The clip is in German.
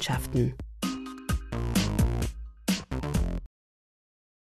Wissenschaften.